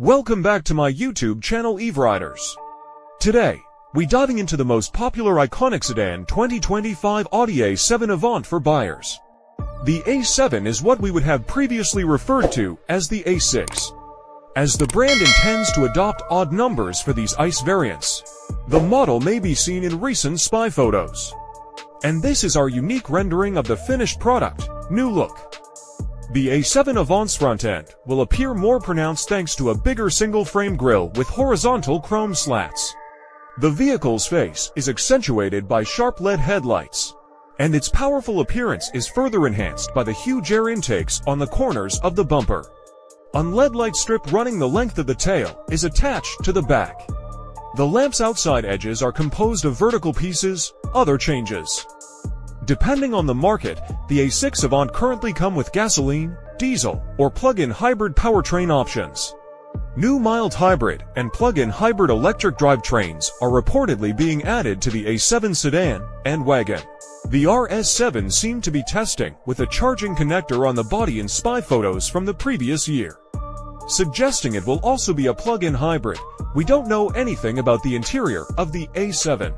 Welcome back to my YouTube channel EV Riders. Today, we diving into the most popular iconic sedan 2025 Audi A7 Avant for buyers. The A7 is what we would have previously referred to as the A6. As the brand intends to adopt odd numbers for these ICE variants, the model may be seen in recent spy photos. And this is our unique rendering of the finished product, new look. The A7 Avant's front end will appear more pronounced thanks to a bigger single-frame grille with horizontal chrome slats. The vehicle's face is accentuated by sharp LED headlights, and its powerful appearance is further enhanced by the huge air intakes on the corners of the bumper. A LED light strip running the length of the tail is attached to the back. The lamp's outside edges are composed of vertical pieces, other changes. Depending on the market, the A6 Avant currently come with gasoline, diesel, or plug-in hybrid powertrain options. New mild hybrid and plug-in hybrid electric drivetrains are reportedly being added to the A7 sedan and wagon. The RS7 seemed to be testing with a charging connector on the body in spy photos from the previous year. Suggesting it will also be a plug-in hybrid, we don't know anything about the interior of the A7.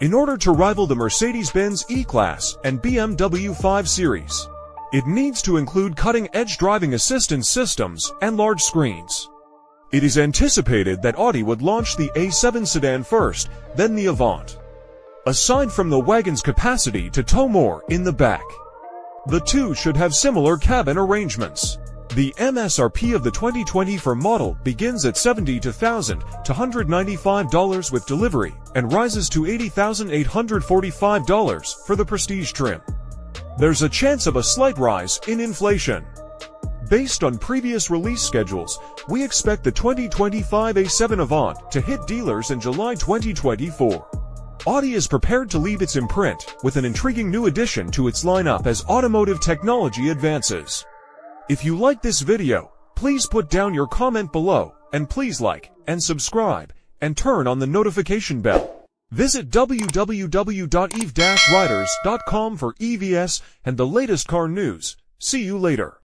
In order to rival the Mercedes-Benz E-Class and BMW 5 Series, it needs to include cutting-edge driving assistance systems and large screens. It is anticipated that Audi would launch the A7 sedan first, then the Avant. Aside from the wagon's capacity to tow more in the back, the two should have similar cabin arrangements. The MSRP of the 2024 model begins at 70 to 1,000 to $195 with delivery and rises to $80,845 for the prestige trim. There's a chance of a slight rise in inflation. Based on previous release schedules, we expect the 2025 A7 Avant to hit dealers in July 2024. Audi is prepared to leave its imprint with an intriguing new addition to its lineup as automotive technology advances. If you like this video, please put down your comment below, and please like and subscribe, and turn on the notification bell. Visit www.ev-riders.com for EVS and the latest car news. See you later.